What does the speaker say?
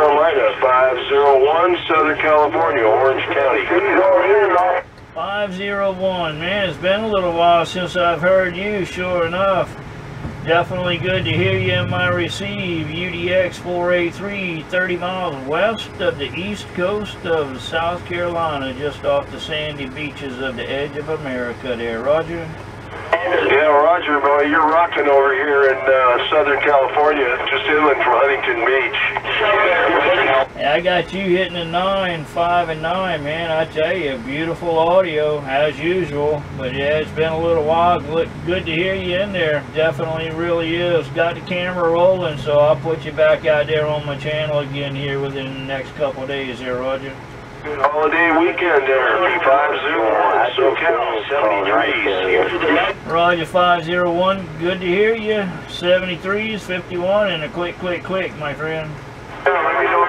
at 283 South Carolina, 501 Southern California, Orange County. 501. Man, it's been a little while since I've heard you, sure enough. Definitely good to hear you in my receive. UDX 483, 30 miles west of the east coast of South Carolina, just off the sandy beaches of the edge of America there, Roger. Yeah, Roger, boy, you're rocking over here in uh, Southern California, just inland from Huntington Beach. I got you hitting a 9, 5, and 9, man. I tell you, beautiful audio, as usual. But yeah, it's been a little while. Good good to hear you in there. Definitely really is. Got the camera rolling, so I'll put you back out there on my channel again here within the next couple of days here, Roger. Good holiday weekend there, B501, SoCal 73. See you for the night. Roger 501, good to hear you. 73s, 51, and a quick, quick, quick, my friend. Let me know